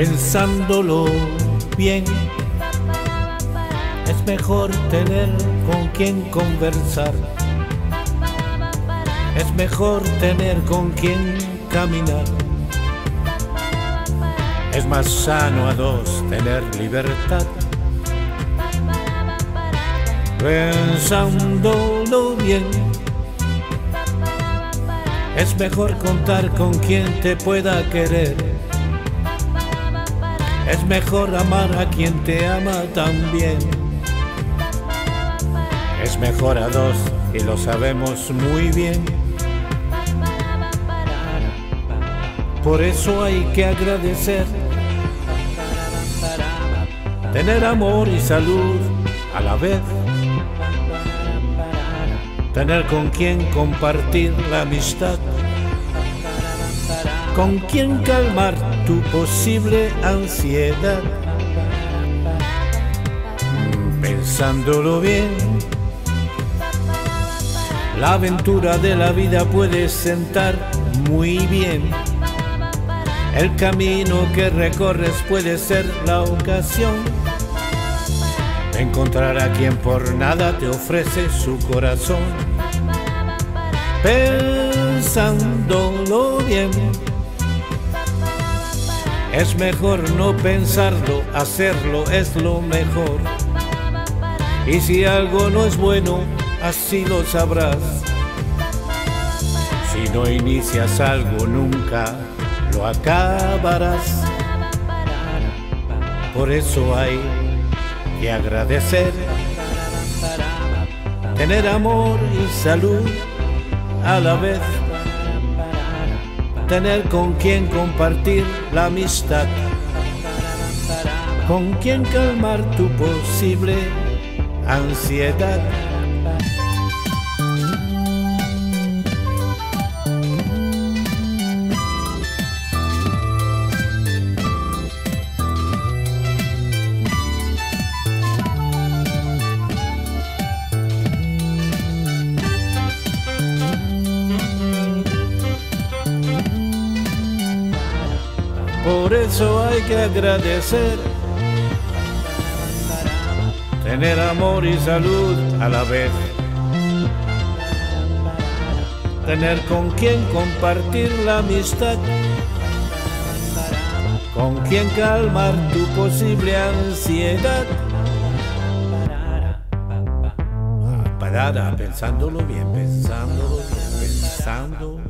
Pensándolo bien, es mejor tener con quien conversar. Es mejor tener con quien caminar. Es más sano a dos tener libertad. Pensándolo bien, es mejor contar con quien te pueda querer. Es mejor amar a quien te ama también. Es mejor a dos y lo sabemos muy bien. Por eso hay que agradecer tener amor y salud a la vez. Tener con quien compartir la amistad. Con quien calmar tu posible ansiedad. Pensándolo bien, la aventura de la vida puede sentar muy bien. El camino que recorres puede ser la ocasión de encontrar a quien por nada te ofrece su corazón. Pensándolo bien, es mejor no pensarlo, hacerlo es lo mejor. Y si algo no es bueno, así lo sabrás. Si no inicias algo nunca acabarás. Por eso hay que agradecer, tener amor y salud a la vez, tener con quien compartir la amistad, con quien calmar tu posible ansiedad. Por eso hay que agradecer, tener amor y salud a la vez, tener con quien compartir la amistad, con quien calmar tu posible ansiedad. Ah, Parada, pensándolo bien, pensándolo bien, pensando